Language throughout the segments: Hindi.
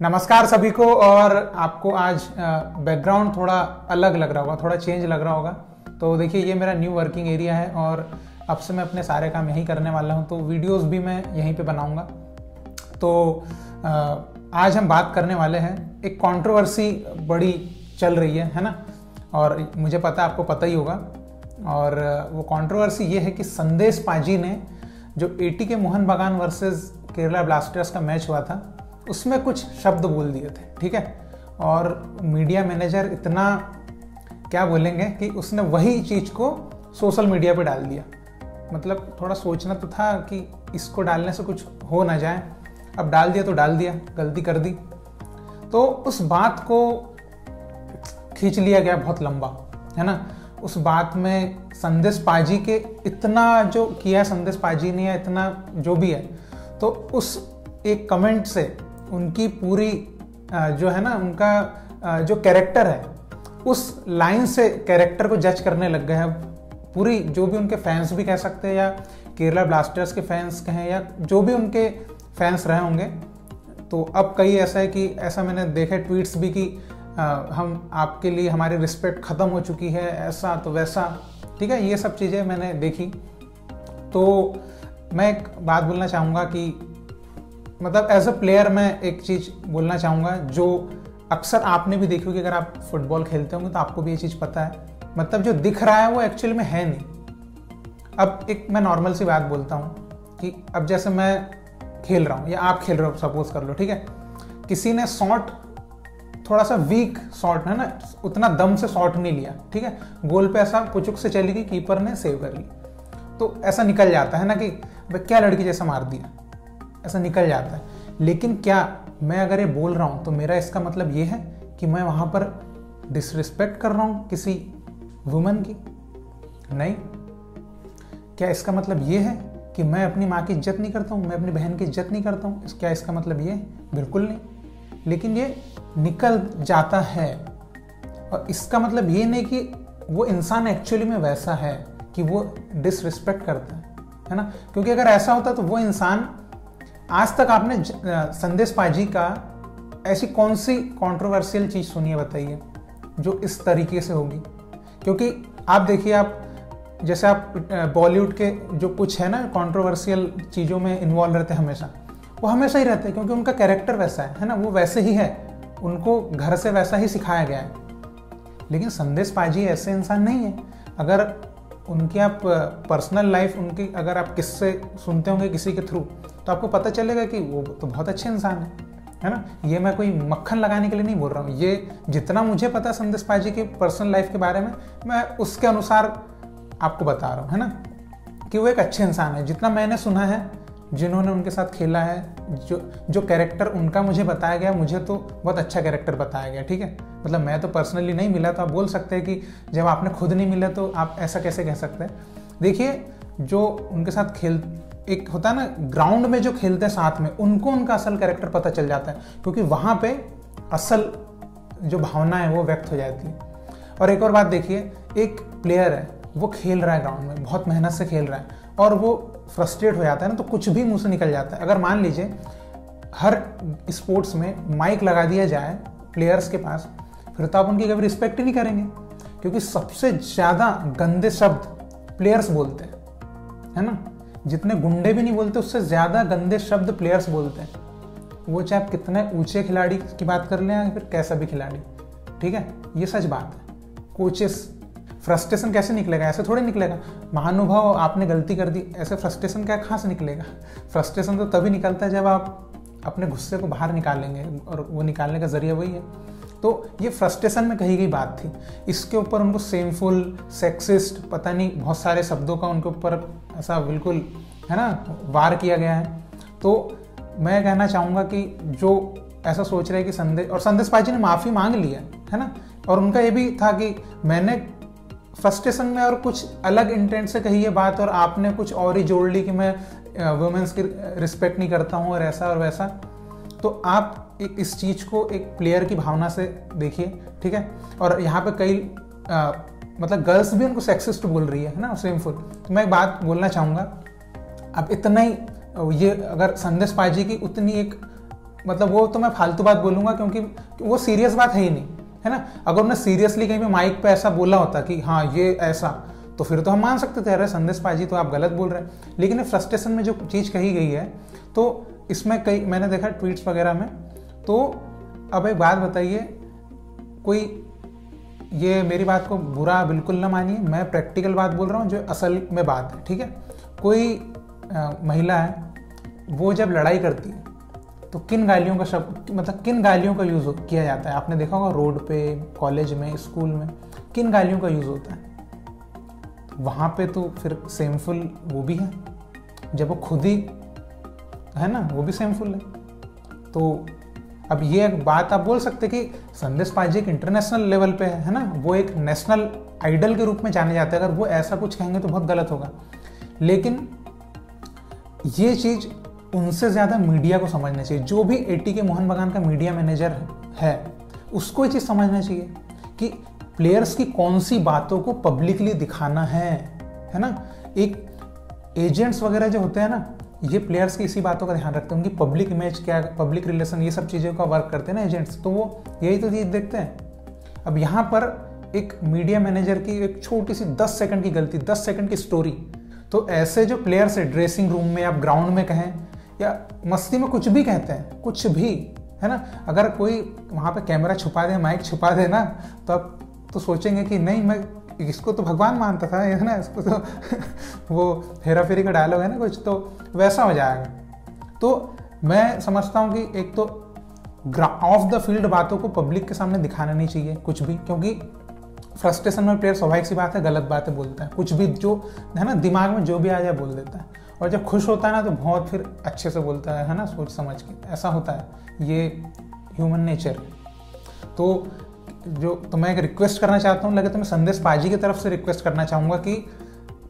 नमस्कार सभी को, और आपको आज बैकग्राउंड थोड़ा अलग लग रहा होगा, थोड़ा चेंज लग रहा होगा। तो देखिए, ये मेरा न्यू वर्किंग एरिया है, और अब से मैं अपने सारे काम यहीं करने वाला हूँ तो वीडियोस भी मैं यहीं पे बनाऊँगा। तो आज हम बात करने वाले हैं, एक कंट्रोवर्सी बड़ी चल रही है है ना? और मुझे पता, आपको पता ही होगा, और वो कंट्रोवर्सी ये है कि संदेश पाजी ने, जो AT K Mohun Bagan versus Kerala Blasters का मैच हुआ था उसमें कुछ शब्द बोल दिए थे, ठीक है? और मीडिया मैनेजर इतना, क्या बोलेंगे कि उसने वही चीज़ को सोशल मीडिया पे डाल दिया। मतलब थोड़ा सोचना तो था कि इसको डालने से कुछ हो ना जाए। अब डाल दिया तो डाल दिया, गलती कर दी। तो उस बात को खींच लिया गया बहुत लंबा, है ना? उस बात में संदेश पाजी के इतना जो किया संदेश पाजी ने या इतना जो भी है तो उस एक कमेंट से उनकी पूरी जो है ना, उनका जो कैरेक्टर है, उस लाइन से कैरेक्टर को जज करने लग गए हैं। पूरी, जो भी उनके फैंस भी कह सकते हैं, या केरला ब्लास्टर्स के फैंस कहें, या जो भी उनके फैंस रहे होंगे। तो अब कई ऐसा है कि, ऐसा मैंने देखे ट्वीट्स भी कि हम आपके लिए, हमारी रिस्पेक्ट ख़त्म हो चुकी है, ऐसा तो वैसा। ठीक है, ये सब चीज़ें मैंने देखी। तो मैं एक बात बोलना चाहूँगा कि मतलब एज अ प्लेयर मैं एक चीज़ बोलना चाहूँगा, जो अक्सर आपने भी देखी होगी, अगर आप फुटबॉल खेलते होंगे तो आपको भी ये चीज़ पता है। मतलब जो दिख रहा है, वो एक्चुअल में है नहीं। अब एक मैं नॉर्मल सी बात बोलता हूँ कि अब जैसे मैं खेल रहा हूँ, या आप खेल रहे हो सपोज़ कर लो, ठीक है? किसी ने शॉट थोड़ा सा वीक शॉट है ना? उतना दम से शॉट नहीं लिया, ठीक है? गोल पे ऐसा पुचुक से चली गई कीपर ने सेव कर ली। तो ऐसा निकल जाता है ना कि क्या लड़की जैसा मार दिया? ऐसा निकल जाता है। लेकिन क्या मैं अगर ये बोल रहा हूँ तो मेरा इसका मतलब ये है कि मैं वहाँ पर डिसरिस्पेक्ट कर रहा हूँ किसी वुमन की? नहीं। क्या इसका मतलब ये है कि मैं अपनी माँ की इज़्ज़त नहीं करता हूँ, मैं अपनी बहन की इज़्ज़त नहीं करता हूँ? क्या इसका मतलब ये बिल्कुल नहीं। लेकिन ये निकल जाता है। और इसका मतलब ये नहीं कि वो इंसान एक्चुअली में वैसा है कि वो डिसरिस्पेक्ट करता है है ना? क्योंकि अगर ऐसा होता तो वो इंसान आज तक आपने संदेश पाजी का ऐसी कौन सी कंट्रोवर्शियल चीज़ सुनी है बताइए, जो इस तरीके से होगी? क्योंकि आप देखिए, आप जैसे आप बॉलीवुड के जो कुछ है ना कंट्रोवर्शियल चीज़ों में इन्वॉल्व रहते हैं हमेशा, वो हमेशा ही रहते हैं, क्योंकि उनका कैरेक्टर वैसा है है ना? वो वैसे ही है, उनको घर से वैसा ही सिखाया गया है। लेकिन संदेश पाजी ऐसे इंसान नहीं है। अगर उनकी आप पर्सनल लाइफ उनकी अगर आप किससे सुनते होंगे किसी के थ्रू तो आपको पता चलेगा कि वो तो बहुत अच्छे इंसान है है ना? ये मैं कोई मक्खन लगाने के लिए नहीं बोल रहा हूँ। ये जितना मुझे पता संदेश पाजी की पर्सनल लाइफ के बारे में, मैं उसके अनुसार आपको बता रहा हूँ, है ना? कि वो एक अच्छे इंसान है। जितना मैंने सुना है, जिन्होंने उनके साथ खेला है, जो जो कैरेक्टर उनका मुझे बताया गया, मुझे तो बहुत अच्छा कैरेक्टर बताया गया, ठीक है? मतलब मैं तो पर्सनली नहीं मिला तो आप बोल सकते हैं कि जब आपने खुद नहीं मिला तो आप ऐसा कैसे कह सकते हैं? देखिए, जो उनके साथ खेल एक होता है ना ग्राउंड में जो खेलते हैं साथ में, उनको उनका असल कैरेक्टर पता चल जाता है, क्योंकि वहाँ पे असल जो भावना है वो व्यक्त हो जाती है। और एक और बात देखिए, एक प्लेयर है, वो खेल रहा है ग्राउंड में, बहुत मेहनत से खेल रहा है, और वो फ्रस्ट्रेट हो जाता है ना तो कुछ भी मुँह से निकल जाता है। अगर मान लीजिए, हर स्पोर्ट्स में माइक लगा दिया जाए प्लेयर्स के पास, फिर तो आप उनकी कभी रिस्पेक्ट ही नहीं करेंगे, क्योंकि सबसे ज़्यादा गंदे शब्द प्लेयर्स बोलते हैं, है ना? जितने गुंडे भी नहीं बोलते, उससे ज़्यादा गंदे शब्द प्लेयर्स बोलते हैं। वो चाहे आप कितने ऊँचे खिलाड़ी की बात कर लें या फिर कैसा भी खिलाड़ी, ठीक है? ये सच बात है। कोचेस फ्रस्ट्रेशन कैसे निकलेगा? ऐसे थोड़ी निकलेगा। महानुभाव, आपने गलती कर दी, ऐसे फ्रस्ट्रेशन क्या कहाँ से निकलेगा? फ्रस्ट्रेशन तो तभी निकलता है जब आप अपने गुस्से को बाहर निकालेंगे, और वो निकालने का ज़रिया वही है। तो ये फ्रस्ट्रेशन में कही गई बात थी। इसके ऊपर उनको सेमफुल सेक्सिस्ट पता नहीं, बहुत सारे शब्दों का उनके ऊपर ऐसा बिल्कुल, है ना, वार किया गया है। तो मैं कहना चाहूँगा कि जो ऐसा सोच रहे हैं कि संदेश, और संदेश पाजी ने माफ़ी मांग लिया है ना? और उनका ये भी था कि मैंने फ्रस्ट्रेशन में और कुछ अलग इंटेंट से कही है बात, और आपने कुछ और ही जोड़ ली कि मैं वुमेंस की रिस्पेक्ट नहीं करता हूँ, और ऐसा और वैसा। तो आप एक इस चीज़ को एक प्लेयर की भावना से देखिए, ठीक है? और यहाँ पे कई मतलब गर्ल्स भी उनको सेक्सिस्ट बोल रही है ना सेमफुल तो मैं एक बात बोलना चाहूँगा अब इतना ही, ये अगर संदेश पाजी की उतनी एक मतलब वो तो मैं फालतू बात बोलूँगा क्योंकि वो सीरियस बात है ही नहीं, है ना? अगर उन्हें सीरियसली कहीं पे माइक पे ऐसा बोला होता कि हाँ ये ऐसा तो फिर तो हम मान सकते थे, अरे संदेश पाजी तो आप गलत बोल रहे हैं। लेकिन फ्रस्ट्रेशन में जो चीज़ कही गई है तो इसमें कई, मैंने देखा ट्वीट्स वगैरह में तो अब एक बात बताइए, कोई ये मेरी बात को बुरा बिल्कुल ना मानिए। मैं प्रैक्टिकल बात बोल रहा हूँ जो असल में बात है ठीक है? कोई आ, महिला है वो जब लड़ाई करती है तो किन गालियों का शब्द मतलब किन गालियों का यूज़ किया जाता है? आपने देखा होगा रोड पे कॉलेज में स्कूल में किन गालियों का यूज़ होता है? वहाँ पे तो फिर सेमफुल वो भी है। जब वो खुद ही है ना वो भी सेमफुल है। तो अब ये बात आप बोल सकते कि संदेश पाजी एक इंटरनेशनल लेवल पे है ना? वो एक नेशनल आइडल के रूप में जाने जाते हैं। अगर वो ऐसा कुछ कहेंगे तो बहुत गलत होगा। लेकिन ये चीज़ उनसे ज़्यादा मीडिया को समझना चाहिए। जो भी एटी के मोहन बगान का मीडिया मैनेजर है, उसको ये चीज़ समझना चाहिए कि प्लेयर्स की कौन सी बातों को पब्लिकली दिखाना है है ना? एक एजेंट्स वगैरह जो होते हैं ना ये प्लेयर्स की इसी बातों का ध्यान रखते हैं, उनकी पब्लिक इमेज क्या पब्लिक रिलेशन ये सब चीज़ों का वर्क करते हैं ना एजेंट्स तो वो यही तो चीज़ देखते हैं। अब यहाँ पर एक मीडिया मैनेजर की एक छोटी सी दस सेकंड की गलती, दस सेकंड की स्टोरी तो ऐसे जो प्लेयर्स है ड्रेसिंग रूम में, आप ग्राउंड में कहें, या मस्ती में कुछ भी कहते हैं, कुछ भी, है ना? अगर कोई वहाँ पे कैमरा छुपा दे माइक छुपा दे ना तो आप तो सोचेंगे कि नहीं, मैं इसको तो भगवान मानता था, है ना? इसको तो वो हेरा फेरी का डायलॉग है ना कुछ तो वैसा हो जाएगा। तो मैं समझता हूँ कि एक तो ऑफ़ द फ़ील्ड बातों को पब्लिक के सामने दिखाना नहीं चाहिए, कुछ भी, क्योंकि फ्रस्ट्रेशन में प्लेयर स्वाभाविक सी बात है, गलत बातें बोलता है। कुछ भी जो, है ना, दिमाग में जो भी आ जाए बोल देता है। और जब खुश होता है ना तो बहुत फिर अच्छे से बोलता है है ना, सोच समझ के। ऐसा होता है। ये ह्यूमन नेचर तो जो तो मैं एक रिक्वेस्ट करना चाहता हूँ, लगे तो मैं संदेश पाजी की तरफ़ से रिक्वेस्ट करना चाहूँगा कि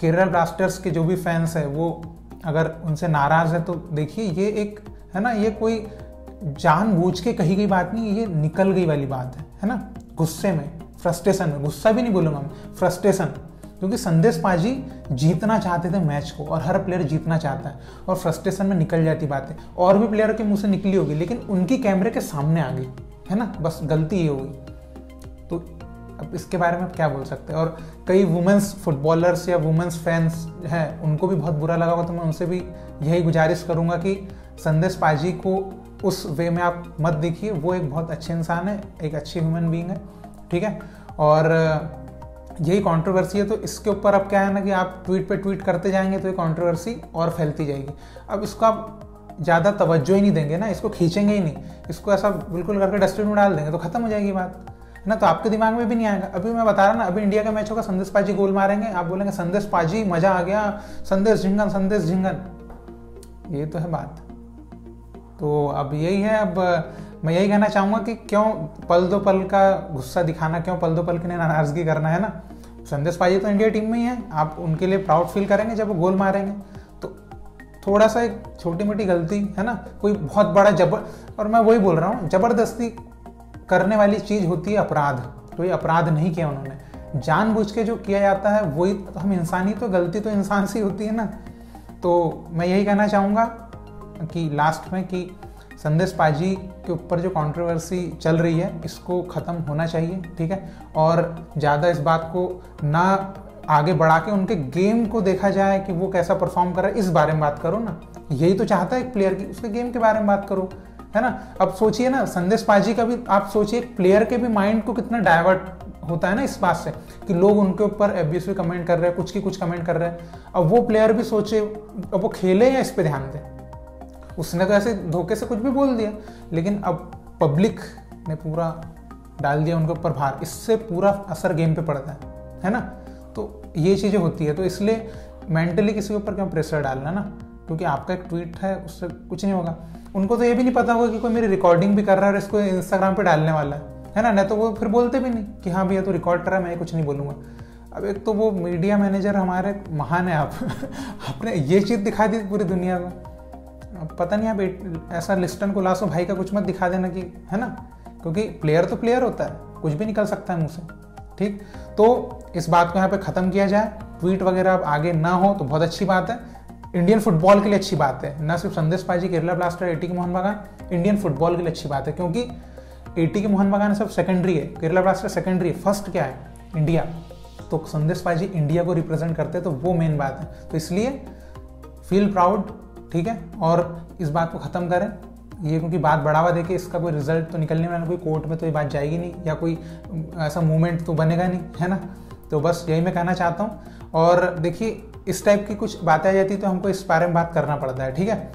केरल ब्लास्टर्स के जो भी फैंस है, वो अगर उनसे नाराज़ है तो देखिए, ये एक, है ना, ये कोई जानबूझ के कही गई बात नहीं, ये निकल गई वाली बात है है ना? गुस्से में फ्रस्ट्रेशन में, गुस्सा भी नहीं बोलूँगा मैं फ्रस्ट्रेशन क्योंकि संदेश पाजी जीतना चाहते थे मैच को, और हर प्लेयर जीतना चाहता है, और फ्रस्ट्रेशन में निकल जाती बातें। और भी प्लेयर के मुँह से निकली होगी, लेकिन उनकी कैमरे के सामने आ गई, है ना? बस गलती ये होगी अब इसके बारे में आप क्या बोल सकते हैं? और कई वुमेंस फुटबॉलर्स या वुमेंस फैंस हैं, उनको भी बहुत बुरा लगा होगा तो मैं उनसे भी यही गुजारिश करूँगा कि संदेश पाजी को उस वे में आप मत देखिए। वो एक बहुत अच्छे इंसान है, एक अच्छी ह्यूमन बींग है, ठीक है? और यही कंट्रोवर्सी है तो इसके ऊपर अब क्या है ना कि आप ट्वीट पे ट्वीट करते जाएँगे तो ये कंट्रोवर्सी और फैलती जाएगी। अब इसको आप ज़्यादा तवज्जो ही नहीं देंगे ना, इसको खींचेंगे ही नहीं। इसको ऐसा बिल्कुल करके डस्टबिन में डाल देंगे तो खत्म हो जाएगी बात। ना तो आपके दिमाग में भी नहीं आएगा। अभी मैं बता रहा ना, अभी इंडिया का मैच होगा, संदेश पाजी गोल मारेंगे। आप बोलेंगे, संदेश पाजी, मज़ा आ गया। संदेश झिंगन संदेश झिंगन। ये तो है बात। तो अब यही है, अब मैं यही कहना चाहूँगा कि क्यों पल दो पल का गुस्सा दिखाना, क्यों पल दो पल की नाराज़गी करना, है ना? संदेश पाजी तो इंडिया टीम में ही है। आप उनके लिए प्राउड फील करेंगे जब वो गोल मारेंगे। तो थोड़ा सा एक छोटी मोटी गलती, है ना? कोई बहुत बड़ा जबर, और मैं वही बोल रहा हूँ, ज़बरदस्ती करने वाली चीज़ होती है अपराध। तो ये अपराध नहीं किया उन्होंने। जानबूझ के जो किया जाता है, वही हम इंसान तो गलती तो इंसान से होती है ना। तो मैं यही कहना चाहूँगा कि लास्ट में कि संदेश पाजी के ऊपर जो कंट्रोवर्सी चल रही है, इसको ख़त्म होना चाहिए, ठीक है? और ज़्यादा इस बात को ना आगे बढ़ा के उनके गेम को देखा जाए कि वो कैसा परफॉर्म कर रहा है। इस बारे में बात करो ना। यही तो चाहता है एक प्लेयर की, उसके गेम के बारे में बात करो। है ना? अब सोचिए ना, संदेश पाजी का भी, आप सोचिए प्लेयर के भी माइंड को कितना डाइवर्ट होता है ना इस बात से, कि लोग उनके ऊपर एब्यूसिव कमेंट कर रहे हैं, कुछ की कुछ कमेंट कर रहे हैं। अब वो प्लेयर भी सोचे, अब वो खेले या इस पर ध्यान दें? उसने तो ऐसे धोखे से कुछ भी बोल दिया, लेकिन अब पब्लिक ने पूरा डाल दिया उनके ऊपर भार। इससे पूरा असर गेम पे पड़ता है है ना? तो ये चीज़ें होती है तो इसलिए मेंटली किसी के ऊपर क्यों प्रेशर डालना ना? क्योंकि आपका एक ट्वीट है, उससे कुछ नहीं होगा। उनको तो ये भी नहीं पता होगा कि कोई मेरी रिकॉर्डिंग भी कर रहा है और इसको इंस्टाग्राम पे डालने वाला है। है ना? नहीं तो वो फिर बोलते भी नहीं कि हाँ भैया तो रिकॉर्ड कर रहा है, मैं कुछ नहीं बोलूँगा। अब एक तो वो मीडिया मैनेजर हमारे महान है आप। आपने ये चीज़ दिखा दी पूरी दुनिया को। पता नहीं आप ऐसा लिस्टन को लासो भाई का कुछ मत दिखा देना कि, है ना? क्योंकि प्लेयर तो प्लेयर होता है, कुछ भी निकल सकता है मुँह से। ठीक? तो इस बात को यहाँ पे ख़त्म किया जाए। ट्वीट वगैरह अब आगे ना हो तो बहुत अच्छी बात है। इंडियन फुटबॉल के लिए अच्छी बात है। ना सिर्फ़ संदेश पाजी, Kerala blaster eighty K Mohun बागान इंडियन फुटबॉल के लिए अच्छी बात है, क्योंकि एटी के मोहन बागान सब सेकेंडरी है। केरला ब्लास्टर सेकेंडरी है। फ़र्स्ट क्या है? इंडिया तो संदेश पाजी इंडिया को रिप्रेजेंट करते हैं तो वो मेन बात है। तो इसलिए फील प्राउड ठीक है? और इस बात को ख़त्म करें। ये क्योंकि बात बढ़ावा देके इसका कोई रिज़ल्ट तो निकलने वाला कोई कोर्ट में तो ये बात जाएगी नहीं, या कोई, ऐसा मूवमेंट तो बनेगा नहीं, है ना? तो बस यही मैं कहना चाहता हूँ। और देखिए इस टाइप की कुछ बातें आ जाती तो हमको इस बारे में बात करना पड़ता है, ठीक है?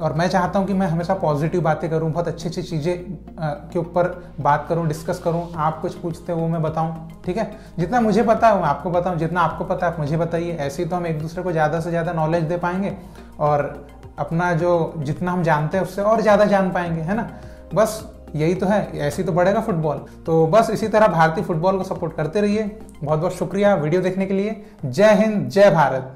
और मैं चाहता हूँ कि मैं हमेशा पॉजिटिव बातें करूँ, बहुत अच्छी अच्छी चीज़ें के ऊपर बात करूँ डिस्कस करूँ, आप कुछ पूछते वो मैं बताऊँ, ठीक है? जितना मुझे पता है आपको बताऊँ, जितना आपको पता है, आप मुझे बताइए, ऐसे ही तो हम एक दूसरे को ज़्यादा से ज़्यादा नॉलेज दे पाएँगे और अपना जो जितना हम जानते हैं, उससे और ज़्यादा जान पाएँगे, है ना? बस यही तो है, ऐसे तो बढ़ेगा फुटबॉल तो बस इसी तरह भारतीय फुटबॉल को सपोर्ट करते रहिए। बहुत बहुत शुक्रिया वीडियो देखने के लिए। जय हिंद, जय भारत।